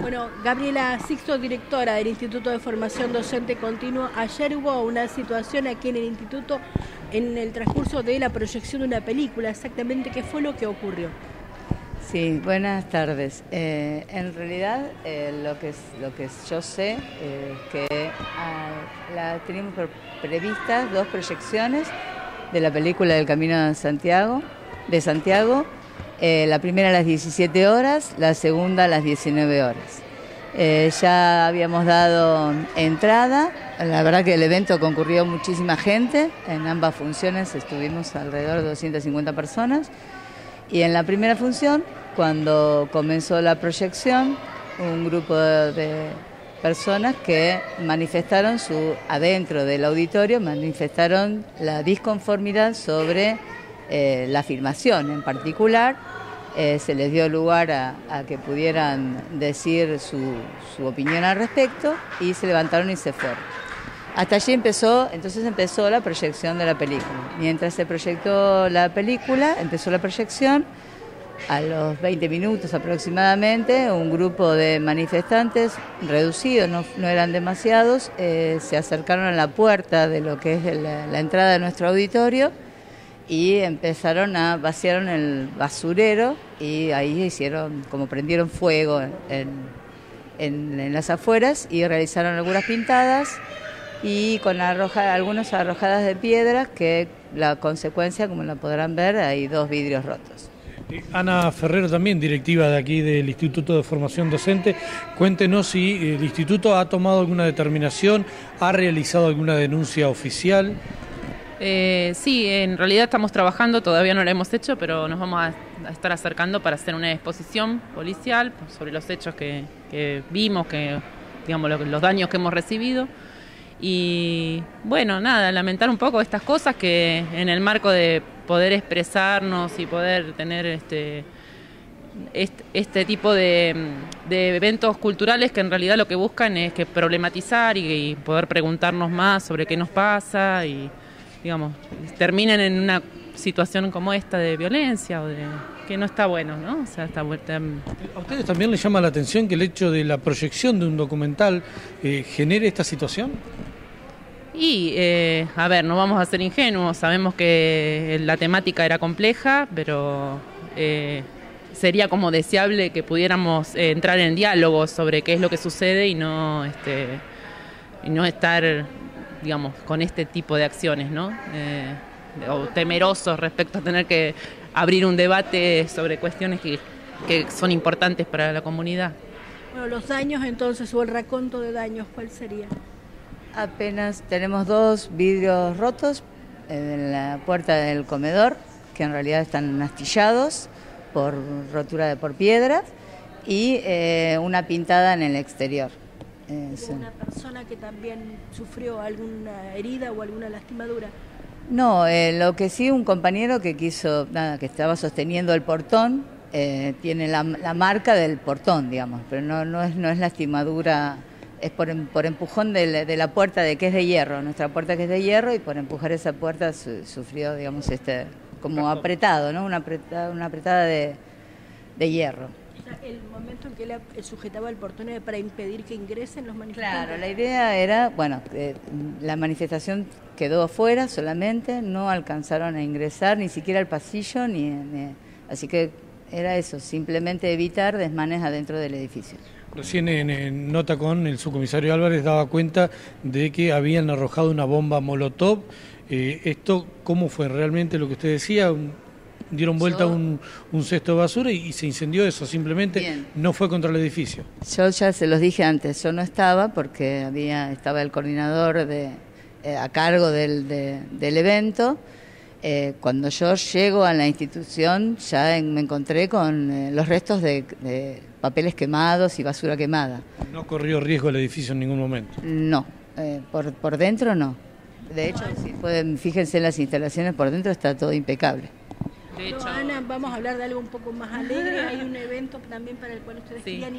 Bueno, Gabriela Sixto, directora del Instituto de Formación Docente Continua, ayer hubo una situación aquí en el instituto en el transcurso de la proyección de una película. Exactamente, ¿qué fue lo que ocurrió? Sí, buenas tardes. Eh, en realidad, eh, lo, que, lo que yo sé es que ah, la, tenemos previstas dos proyecciones de la película del Camino de Santiago, de Santiago eh, la primera a las 17 horas, la segunda a las 19 horas. Eh, ya habíamos dado entrada, la verdad que el evento concurrió muchísima gente, en ambas funciones estuvimos alrededor de 250 personas. Y en la primera función, cuando comenzó la proyección, un grupo de personas que manifestaron su, adentro del auditorio, manifestaron la disconformidad sobre eh, la afirmación en particular, eh, se les dio lugar a, que pudieran decir su, opinión al respecto y se levantaron y se fueron. Hasta allí empezó, entonces empezó la proyección de la película. Mientras se proyectó la película, empezó la proyección, a los 20 minutos aproximadamente, un grupo de manifestantes reducidos, no, eran demasiados, eh, se acercaron a la puerta de lo que es la entrada de nuestro auditorio y empezaron a vaciar el basurero y ahí hicieron, como prendieron fuego en, las afueras y realizaron algunas pintadas y con arroja, algunas arrojadas de piedras que la consecuencia, como la podrán ver, hay dos vidrios rotos. Ana Ferrero también, directiva de aquí del Instituto de Formación Docente, cuéntenos si el instituto ha tomado alguna determinación, ha realizado alguna denuncia oficial. Eh, sí, en realidad estamos trabajando, todavía no lo hemos hecho, pero nos vamos a, estar acercando para hacer una exposición policial sobre los hechos que, vimos, que digamos los daños que hemos recibido. Y bueno, nada, lamentar un poco estas cosas que en el marco de poder expresarnos y poder tener este, este, tipo de, eventos culturales que en realidad lo que buscan es que problematizar y poder preguntarnos más sobre qué nos pasa y digamos, terminen en una situación como esta de violencia o de que no está bueno, ¿no? O sea, está, ¿A ustedes también les llama la atención que el hecho de la proyección de un documental eh, genere esta situación? Y, eh, a ver, no vamos a ser ingenuos, sabemos que la temática era compleja, pero eh, sería como deseable que pudiéramos entrar en diálogo sobre qué es lo que sucede y no, este, y no estar digamos, con este tipo de acciones, ¿no? Eh, o temerosos respecto a tener que abrir un debate sobre cuestiones que, que son importantes para la comunidad. Bueno, los daños entonces, o el raconto de daños, ¿cuál sería? Apenas tenemos dos vidrios rotos en la puerta del comedor, que en realidad están astillados por rotura de por piedras, y eh, una pintada en el exterior. ¿Una persona que también sufrió alguna herida o alguna lastimadura? No, eh, lo que sí, un compañero que quiso, nada, que estaba sosteniendo el portón, eh, tiene la, marca del portón, digamos, pero no, no, es, no es lastimadura, es por, em, por empujón de la, puerta de que es de hierro, nuestra puerta que es de hierro, y por empujar esa puerta sufrió, digamos, este, como apretado, ¿no? Una apretada, una apretada de hierro el momento en que él sujetaba el portón era para impedir que ingresen los manifestantes. Claro, la idea era, bueno, la manifestación quedó afuera solamente, no alcanzaron a ingresar ni siquiera al pasillo, ni, así que era eso, simplemente evitar desmanes adentro del edificio. Recién en, nota con el subcomisario Álvarez daba cuenta de que habían arrojado una bomba Molotov. Eh, ¿Esto cómo fue realmente lo que usted decía? Dieron vuelta un, cesto de basura y, se incendió eso, simplemente no fue contra el edificio. Yo ya se los dije antes, yo no estaba porque había estaba el coordinador de, eh, a cargo del, del evento. Eh, cuando yo llego a la institución ya me encontré con eh, los restos de, papeles quemados y basura quemada. ¿No corrió riesgo el edificio en ningún momento? No, por, por dentro no. De hecho, si pueden, fíjense en las instalaciones, por dentro está todo impecable. Ana, vamos a hablar de algo un poco más alegre. Hay un evento también para el cual ustedes querían